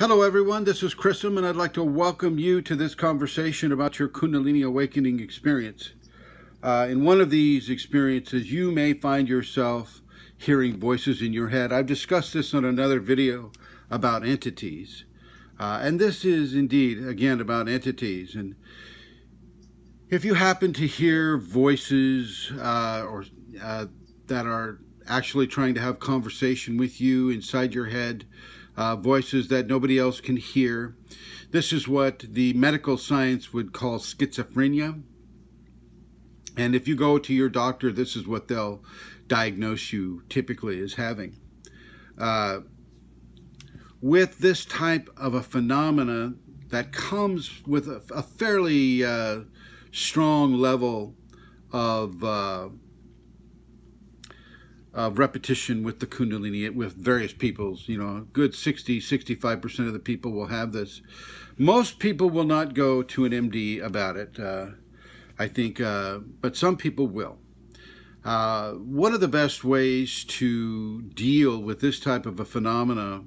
Hello, everyone. This is Chrism, and I'd like to welcome you to this conversation about your Kundalini awakening experience. Uh, in one of these experiences, you may find yourself hearing voices in your head. I've discussed this on another video about entities. Uh, and this is indeed, again, about entities. And if you happen to hear voices uh, or uh, that are actually trying to have conversation with you inside your head, uh, voices that nobody else can hear. This is what the medical science would call schizophrenia. And if you go to your doctor, this is what they'll diagnose you typically as having. Uh, with this type of a phenomena that comes with a, a fairly uh, strong level of uh, of repetition with the Kundalini with various peoples. You know, good 60, 65% of the people will have this. Most people will not go to an MD about it, uh, I think, uh, but some people will. Uh, one of the best ways to deal with this type of a phenomena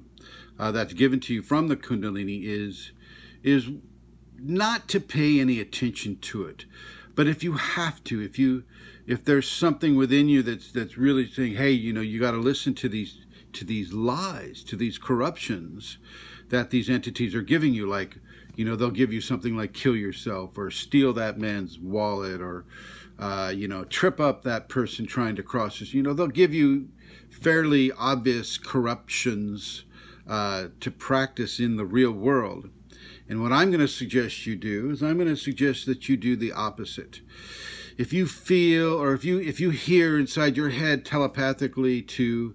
uh, that's given to you from the Kundalini is, is not to pay any attention to it. But if you have to, if you if there's something within you that's that's really saying, hey, you know, you got to listen to these to these lies, to these corruptions that these entities are giving you, like, you know, they'll give you something like kill yourself or steal that man's wallet or, uh, you know, trip up that person trying to cross this. You know, they'll give you fairly obvious corruptions uh, to practice in the real world. And what I'm going to suggest you do is I'm going to suggest that you do the opposite. If you feel or if you if you hear inside your head telepathically to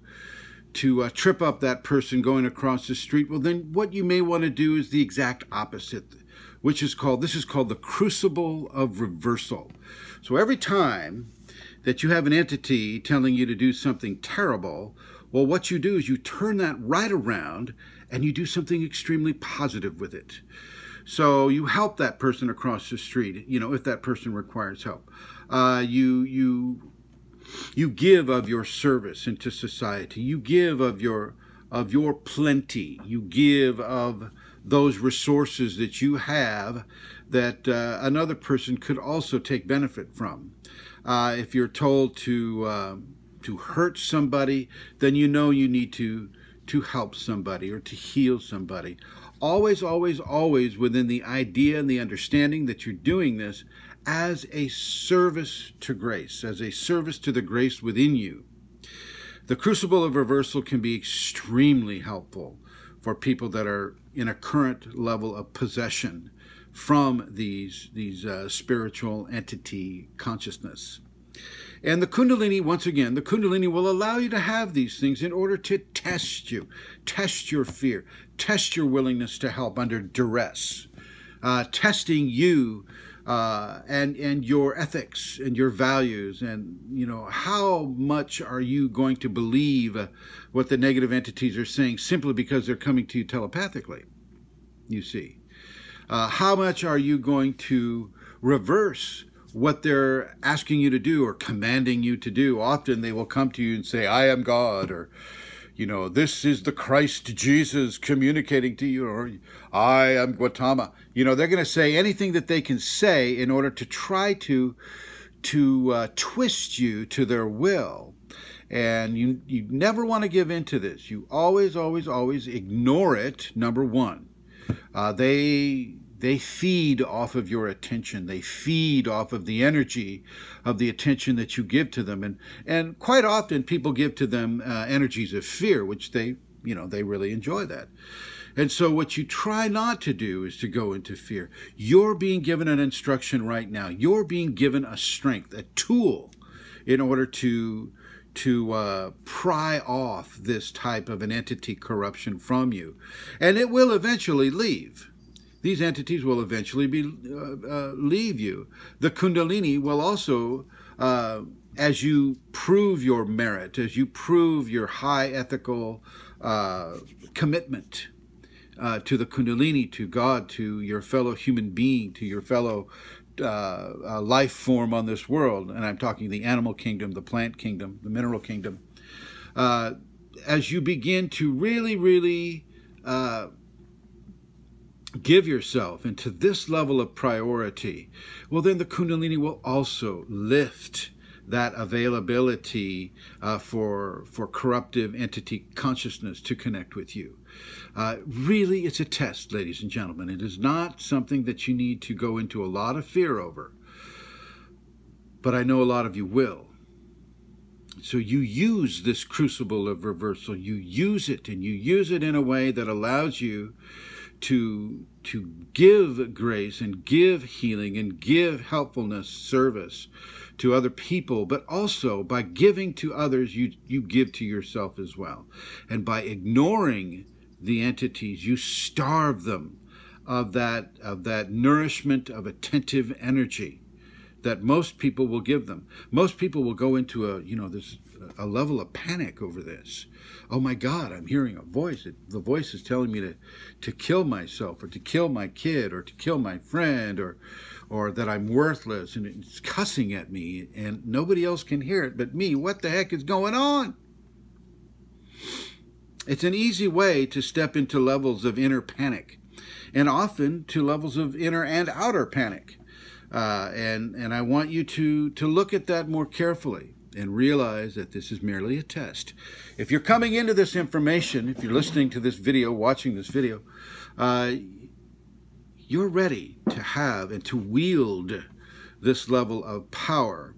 to uh, trip up that person going across the street, well then what you may want to do is the exact opposite, which is called this is called the crucible of reversal. So every time that you have an entity telling you to do something terrible, well what you do is you turn that right around and you do something extremely positive with it. So you help that person across the street, you know, if that person requires help. Uh, you you you give of your service into society. You give of your of your plenty. You give of those resources that you have that uh, another person could also take benefit from. Uh, if you're told to uh, to hurt somebody, then you know you need to to help somebody or to heal somebody. Always, always, always within the idea and the understanding that you're doing this as a service to grace, as a service to the grace within you. The crucible of reversal can be extremely helpful for people that are in a current level of possession from these, these uh, spiritual entity consciousness. And the Kundalini, once again, the Kundalini will allow you to have these things in order to test you, test your fear, test your willingness to help under duress, uh, testing you uh, and and your ethics and your values, and you know how much are you going to believe what the negative entities are saying simply because they're coming to you telepathically. You see, uh, how much are you going to reverse what they're asking you to do or commanding you to do. Often they will come to you and say, I am God, or, you know, this is the Christ Jesus communicating to you, or I am Gautama. You know, they're going to say anything that they can say in order to try to to uh, twist you to their will. And you, you never want to give in to this. You always, always, always ignore it, number one. Uh, they they feed off of your attention. They feed off of the energy of the attention that you give to them. And, and quite often people give to them uh, energies of fear, which they, you know, they really enjoy that. And so what you try not to do is to go into fear. You're being given an instruction right now. You're being given a strength, a tool in order to to uh, pry off this type of an entity corruption from you. And it will eventually leave these entities will eventually be uh, uh, leave you. The Kundalini will also, uh, as you prove your merit, as you prove your high ethical uh, commitment uh, to the Kundalini, to God, to your fellow human being, to your fellow uh, life form on this world, and I'm talking the animal kingdom, the plant kingdom, the mineral kingdom, as you begin to really, really give yourself into this level of priority, well, then the Kundalini will also lift that availability uh, for for corruptive entity consciousness to connect with you. Uh, really, it's a test, ladies and gentlemen. It is not something that you need to go into a lot of fear over. But I know a lot of you will. So you use this crucible of reversal. You use it, and you use it in a way that allows you to to give grace and give healing and give helpfulness service to other people but also by giving to others you you give to yourself as well. And by ignoring the entities you starve them of that of that nourishment of attentive energy that most people will give them most people will go into a you know this a level of panic over this. Oh my God, I'm hearing a voice. The voice is telling me to, to kill myself or to kill my kid or to kill my friend or, or that I'm worthless and it's cussing at me and nobody else can hear it but me. What the heck is going on? It's an easy way to step into levels of inner panic and often to levels of inner and outer panic. Uh, and, and I want you to, to look at that more carefully and realize that this is merely a test. If you're coming into this information, if you're listening to this video, watching this video, uh, you're ready to have and to wield this level of power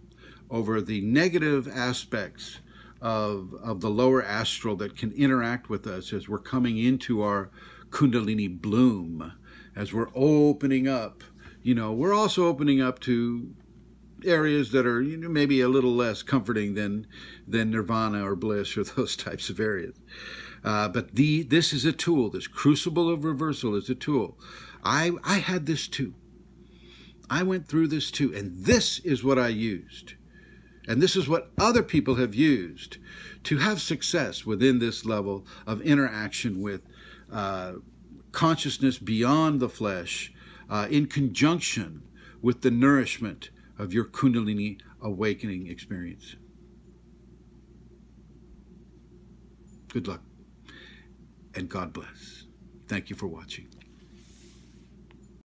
over the negative aspects of, of the lower astral that can interact with us as we're coming into our Kundalini bloom, as we're opening up. You know, we're also opening up to areas that are you know, maybe a little less comforting than than nirvana or bliss or those types of areas. Uh, but the this is a tool. This crucible of reversal is a tool. I I had this too. I went through this too, and this is what I used, and this is what other people have used to have success within this level of interaction with uh, consciousness beyond the flesh, uh, in conjunction with the nourishment of your Kundalini awakening experience. Good luck and God bless. Thank you for watching.